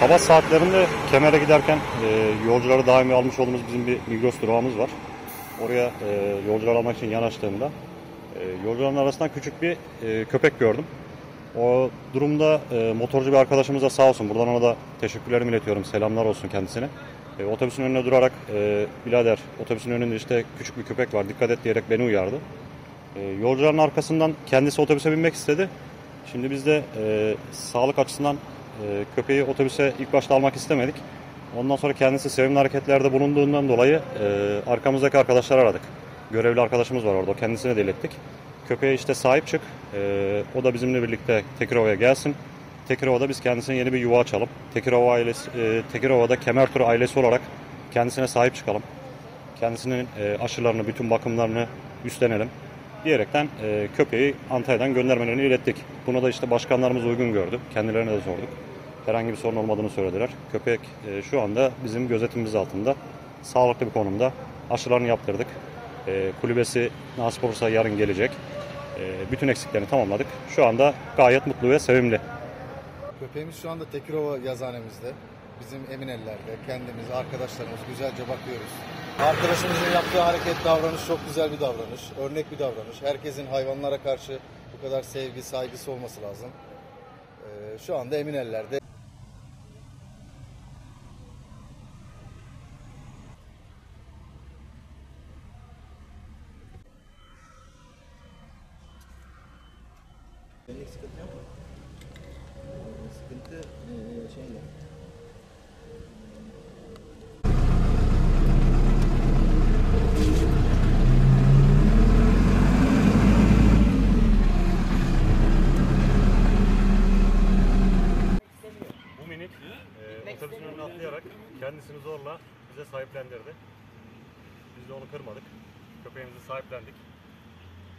Sabah saatlerinde Kemer'e giderken e, yolcuları daimi almış olduğumuz bizim bir Migros durağımız var. Oraya e, yolcular almak için yanaştığımda e, yolcuların arasından küçük bir e, köpek gördüm. O durumda e, motorcu bir arkadaşımız da sağ olsun. Buradan ona da teşekkürlerimi iletiyorum. Selamlar olsun kendisine. E, otobüsün önüne durarak e, birader otobüsün önünde işte küçük bir köpek var dikkat et diyerek beni uyardı. E, yolcuların arkasından kendisi otobüse binmek istedi. Şimdi biz de e, sağlık açısından e, köpeği otobüse ilk başta almak istemedik. Ondan sonra kendisi sevimli hareketlerde bulunduğundan dolayı e, arkamızdaki arkadaşlar aradık. Görevli arkadaşımız var orada. Kendisine de ilettik. Köpeğe işte sahip çık. E, o da bizimle birlikte Tekirova'ya gelsin. Tekirova'da biz kendisine yeni bir yuva açalım. Tekirova ailesi, e, Tekirova'da Kemertur ailesi olarak kendisine sahip çıkalım. Kendisinin e, aşılarını, bütün bakımlarını üstlenelim diyerekten e, köpeği Antalya'dan göndermelerini ilettik. Buna da işte başkanlarımız uygun gördü. Kendilerine de sorduk. Herhangi bir sorun olmadığını söylediler. Köpek e, şu anda bizim gözetimimiz altında. Sağlıklı bir konumda. Aşılarını yaptırdık. E, kulübesi nasip olursa yarın gelecek. E, bütün eksiklerini tamamladık. Şu anda gayet mutlu ve sevimli. Köpeğimiz şu anda Tekirova yazanemizde. Bizim Emineller'de kendimiz, arkadaşlarımız güzelce bakıyoruz. Arkadaşımızın yaptığı hareket, davranış çok güzel bir davranış. Örnek bir davranış. Herkesin hayvanlara karşı bu kadar sevgi, saygısı olması lazım. Ee, şu anda sıkıntı yok mu? Sıkıntı eee, şeyle. Bu minik e, otobüsün önüne atlayarak kendisini zorla bize sahiplendirdi. Biz de onu kırmadık. Köpeğimizi sahiplendik.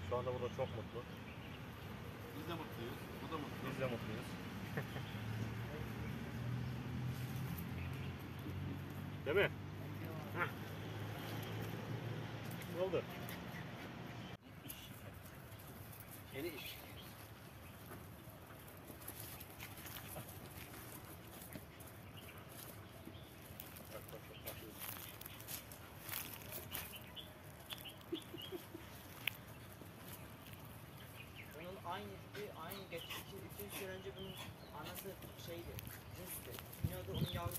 Şu anda burada çok mutlu. Biz de mutluyuz. Bu da mutlu. Biz de mutluyuz. Değil mi? Heh. Ne oldu? Yeni iş. y'all.